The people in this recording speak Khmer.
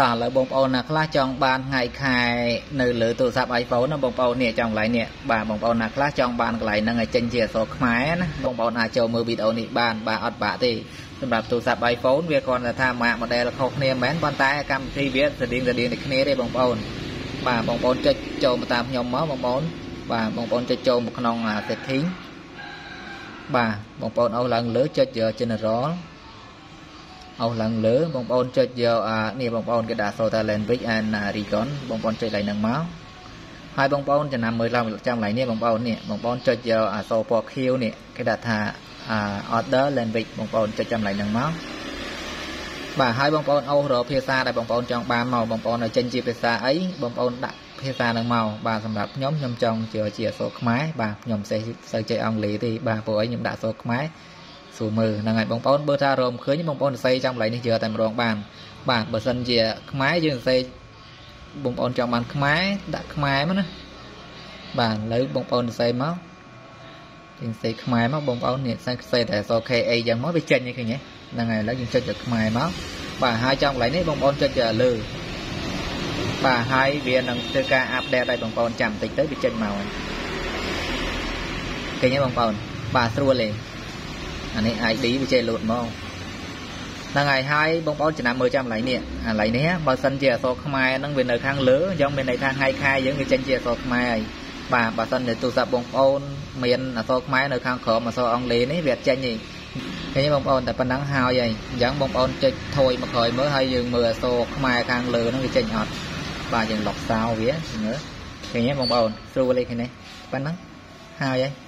តោះឥឡូវបងប្អូនណាខ្លះចង់បានថ្ងៃខែនៅលើទូរស័ព្ទ iPhone ណាបងប្អូននេះចង់កន្លែងនេះបាទបងប្អូនណាខ្លះចង់បានកន្លែងហ្នឹងឲ្យចេញជាអក្សរខ្មែរណាបងប្អូនអាចចូលមើលវីដេអូនេះបានបាទអត់បាក់ទេសម្រាប់ទូរស័ព្ទ iPhone វាគ្រាន់តែថាម៉ាក model ខុសគ្នាមែនប៉ុន្តែកម្មវិធីវាស្តៀងស្តៀងតែគ្នាទេបងប្អូនបាទបងប្អូនចុចចូលមកតាមខ្ញុំមកបងប្អូនបាទបងប្អូនចុចចូលមកក្នុង setting បាទបងប្អូនអូសឡើងលើចុច general អស់ឡើងលើបងប្អូនចុចយកអានេះបងប្អូនគេដាក់ Total Language and Recon បងប្អូនចុចឡើងហ្នឹងមកហើយបងប្អូនចំណាំមើលឡើងចាំកន្លែងនេះបងប្អូននេះបងប្អូនចុចយកអាសូពណ៌ខៀវនេះគេដាក់ថា order language បងប្អូនចុចចាំកន្លែងហ្នឹងមកបាទហើយបងប្អូនអូសរកភាសាដែលបងប្អូនចង់បានមកបងប្អូនឲ្យចេញជាភាសាអីបងប្អូនដាក់ភាសានឹងមកបាទសម្រាប់ខ្ញុំខ្ញុំចង់ជាជាអក្សរខ្មែរបាទខ្ញុំមិនសូវចេះអង់គ្លេសទេបាទព្រោះអីខ្ញុំដាក់អក្សរខ្មែរ សួរមើលហ្នឹងហើយបងប្អូនបើថារមឃើញបងប្អូនសរសេរចាំកន្លែងនេះយកតែម្ដងបាន បាទបើសិនជាខ្មែរយើងសរសេរបងប្អូនចង់បានខ្មែរដាក់ខ្មែរមកណាបាទឥឡូវបងប្អូនសរសេរមកយើងសរសេរខ្មែរមកបងប្អូននេះសរសេរតែអក្សរ KA យ៉ាងមកវាចេញហ្នឹងឃើញទេហ្នឹងហើយឥឡូវយើងចុចទៅខ្មែរមកបាទហើយចំកន្លែងនេះបងប្អូនចុចទៅលើបាទហើយវានឹងធ្វើការអាប់ដេតឲ្យបងប្អូនចាំបន្តិចទៅវាចេញមកឃើញទេបងប្អូនបាទស្រួលទេ អានេះ ID វាចេះលូតមកហ្នឹងហើយហើយបងប្អូនចំណាំមើលចាំកន្លែងនេះកន្លែងនេះបើសិនជាអក្សរខ្មែរហ្នឹងវានៅខាងលើយ៉ាងមានន័យថាថ្ងៃខែយើងវាចេញជាអក្សរខ្មែរហើយបាទបើសិនជាទូរស័ព្ទបងប្អូនមានអក្សរខ្មែរនៅខាងក្រោមអក្សរអង់គ្លេសនេះវាអត់ចេញទេឃើញបងប្អូនតែប៉ុណ្ណឹងហើយហើយអញ្ចឹងបងប្អូនចុចថយមកក្រោយមើលហើយយើងមើលអក្សរខ្មែរខាងលើហ្នឹងវាចេញអត់បាទយើងលុកសោវាមើលឃើញទេបងប្អូនស្រួលទេឃើញទេប៉ុណ្ណឹងហើយហើយ